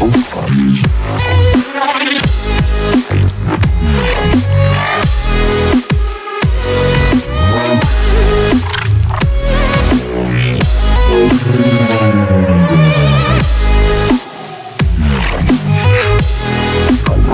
Opa, mesmo.